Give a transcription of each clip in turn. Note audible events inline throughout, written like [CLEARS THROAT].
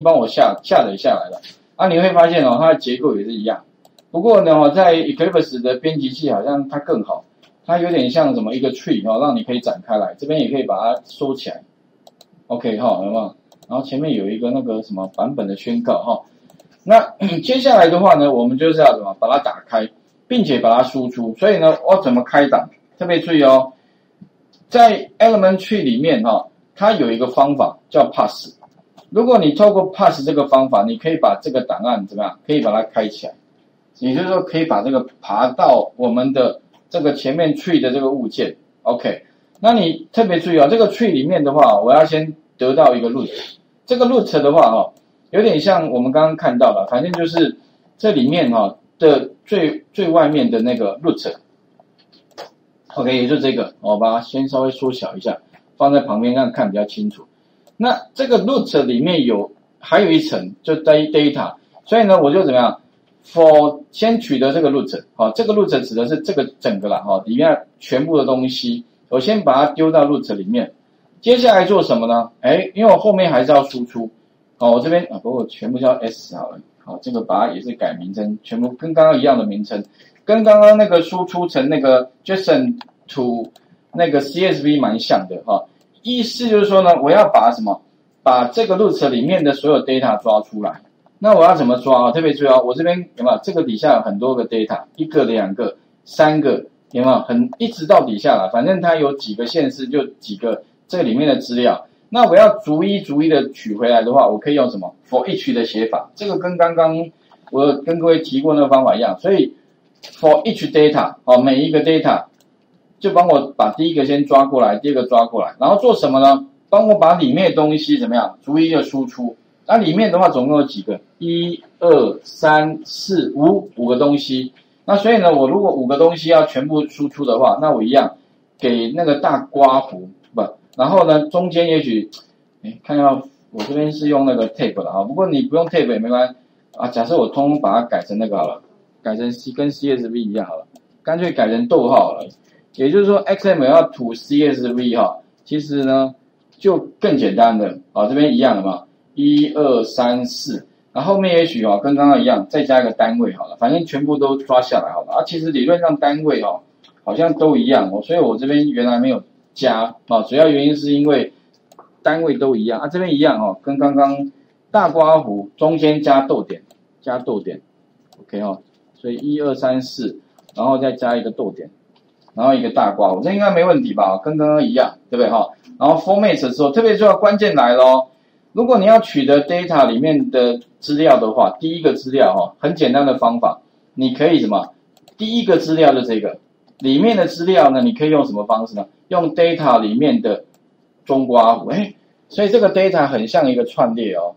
帮我下下载下来了。啊，你会发现哦，它的结构也是一样。不过呢，在 Eclipse 的编辑器好像它更好，它有点像什么一个 tree 哈，让你可以展开来，这边也可以把它收起来。OK 哈，有没有？然后前面有一个那个什么版本的宣告哈。那 [CLEARS THROAT] 接下来的话呢，我们就是要怎么把它打开，并且把它输出。所以呢，我怎么开档？特别注意哦，在 Element Tree 里面哈，它有一个方法叫 Pass。如果你透过 Pass 这个方法，你可以把这个档案怎么样？可以把它开起来。也就是说，可以把这个爬到我们的这个前面 Tree 的这个物件。OK，那你特别注意啊，这个 Tree 里面的话，我要先得到一个 Root。这个 Root 的话哈，有点像我们刚刚看到的，反正就是这里面哈的最最外面的那个 Root。OK，也就这个，我把它先稍微缩小一下，放在旁边让看比较清楚。那这个 root 里面有还有一层，就 data，所以呢，我就怎么样？for 先取得这个 root，好，这个 root 指的是这个整个啦，哈，里面全部的东西，我先把它丢到 root 里面。接下来做什么呢？哎，因为我后面还是要输出，好，我这边啊，不过全部叫 s 好了，好，这个把它也是改名称，全部跟刚刚一样的名称，跟刚刚那个输出成那个 JSON to 那个 CSV 蛮像的，哈。意思就是说呢，我要把什么，把这个 root 里面的所有 data 抓出来。那我要怎么抓啊？特别注意啊，我这边有没有？这个底下有很多个 data，一个、两个、三个，有没有？很一直到底下了，反正它有几个线式，就几个这里面的资料。那我要逐一逐一的取回来的话，我可以用什么 for each 的写法？这个跟刚刚我跟各位提过那个方法一样。所以 for each data，哦，每一个 data。就帮我把第一个先抓过来，第二个抓过来，然后做什么呢？帮我把里面的东西怎么样，逐一的输出。那里面的话总共有几个？一、二、三、四、五，五个东西。那所以呢，我如果五个东西要全部输出的话，那我一样给那个大刮胡不？然后呢，中间也许，哎，看到我这边是用那个 tape 的啊，不过你不用 tape 也没关系啊。假设我通把它改成那个好了，改成 C 跟 CSV 一样好了，干脆改成逗号了。也就是说，XML 要吐 CSV 哈，其实呢就更简单的啊，这边一样的嘛，一二三四，那后面也许啊跟刚刚一样，再加一个单位好了，反正全部都抓下来好了啊。其实理论上单位哈好像都一样哦，所以我这边原来没有加啊，主要原因是因为单位都一样啊，这边一样哦，跟刚刚大刮弧中间加逗点，加逗点，OK 哈，所以一二三四，然后再加一个逗点。然后一个大括弧，这应该没问题吧？跟刚刚一样，对不对哈？然后 format 的时候，特别重要关键来咯。如果你要取得 data 里面的资料的话，第一个资料哈，很简单的方法，你可以什么？第一个资料就这个里面的资料呢？你可以用什么方式呢？用 data 里面的中括弧，哎，所以这个 data 很像一个串列哦。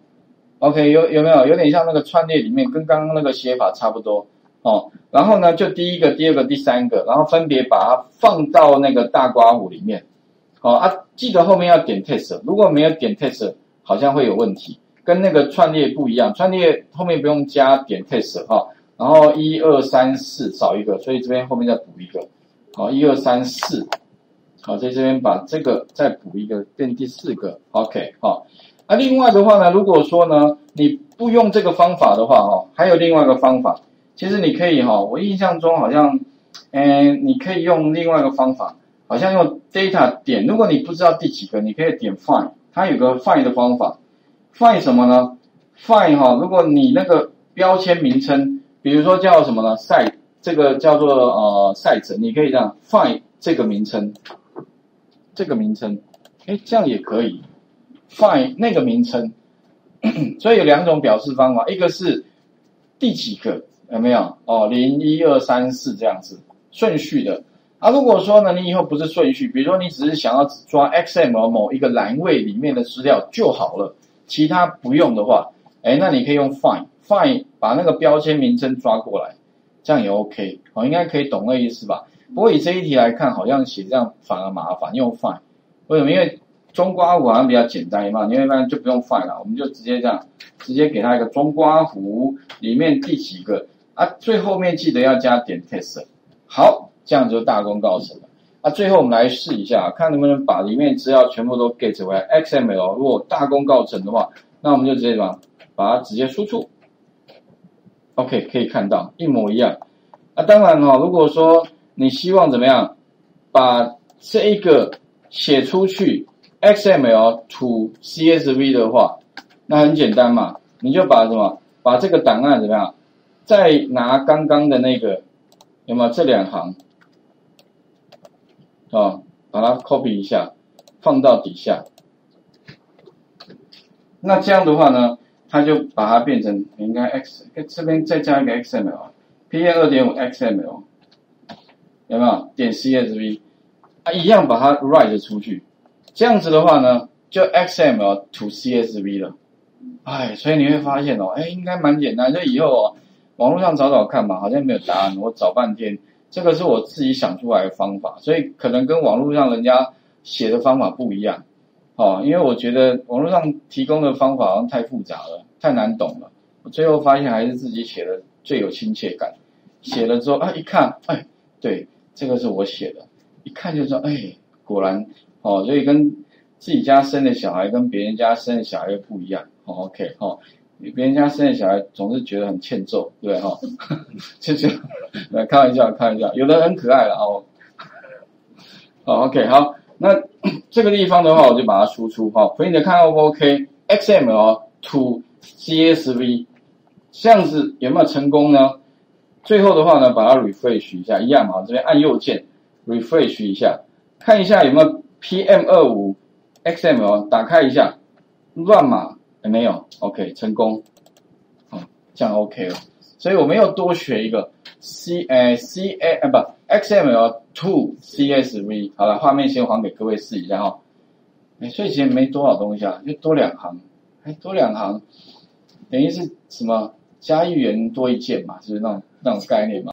OK，有有没有？有点像那个串列里面，跟刚刚那个写法差不多。哦，然后呢，就第一个、第二个、第三个，然后分别把它放到那个大刮胡里面。好啊，记得后面要点 test，如果没有点 test，好像会有问题，跟那个串列不一样。串列后面不用加点 test 哈，然后一二三四少一个，所以这边后面再补一个。好，一二三四，好，在这边把这个再补一个，变第四个。OK，好。啊，另外的话呢，如果说呢你不用这个方法的话，哈，还有另外一个方法。其实你可以哈，我印象中好像，嗯，你可以用另外一个方法，好像用 data 点。如果你不知道第几个，你可以点 find，它有个 find 的方法。find 什么呢？find 哈，如果你那个标签名称，比如说叫什么呢？site 这个叫做呃 site，你可以这样 find 这个名称，这个名称，哎，这样也可以 find 那个名称。[COUGHS] 所以有两种表示方法，一个是第几个。有没有哦？零一二三四这样子顺序的啊。如果说呢，你以后不是顺序，比如说你只是想要抓 X M 某一个栏位里面的资料就好了，其他不用的话，哎，那你可以用 find find 把那个标签名称抓过来，这样也 OK 哦，应该可以懂那意思吧？不过以这一题来看，好像写这样反而麻烦，用 find 为什么？因为中刮弧好像比较简单嘛，你会发现就不用 find 了，我们就直接这样，直接给它一个中刮弧里面第几个。啊，最后面记得要加点 test，好，这样就大功告成了。啊，最后我们来试一下，看能不能把里面资料全部都 get 回来 XML。如果大功告成的话，那我们就直接什么把它直接输出。OK，可以看到一模一样。啊，当然哈，如果说你希望怎么样，把这一个写出去 XML to CSV 的话，那很简单嘛，你就把什么，把这个档案怎么样，再拿刚刚的那个，有没有这两行，啊，把它 copy 一下，放到底下。那这样的话呢，它就把它变成应该 X，这边再加一个 XML，P N 二点五 XML，有没有？点 CSV，啊，一样把它 write 出去。这样子的话呢，就 XML to CSV 了。哎，所以你会发现哦，哎，应该蛮简单。就以后哦，网络上找找看嘛，好像没有答案。我找半天，这个是我自己想出来的方法，所以可能跟网络上人家写的方法不一样。哦，因为我觉得网络上提供的方法好像太复杂了，太难懂了。我最后发现还是自己写的最有亲切感。写了之后啊，一看，哎，对，这个是我写的，一看就说，哎，果然，哦，所以跟自己家生的小孩跟别人家生的小孩又不一样。哦，OK，哦，别人家生的小孩总是觉得很欠揍，对哈？就这样，来开玩笑，开玩笑，有的很可爱了哦。好，OK，好。那 [COUGHS] 这个地方的话，我就把它输出哈，print 看 O 不 OK？XML to CSV，这样子有没有成功呢？最后的话呢，把它 refresh 一下，一样嘛，这边按右键 refresh 一下，看一下有没有 PM 二五 XML，打开一下，乱码没有？OK，成功，好，这样 OK 了。所以我们要多学一个 C 呃 C A 呃不 XML to CSV 好了，画面先还给各位试一下哈。哎，所以其实没多少东西啊，就多两行，哎多两行，等于是什么加一元多一件嘛，就是那种那种概念嘛。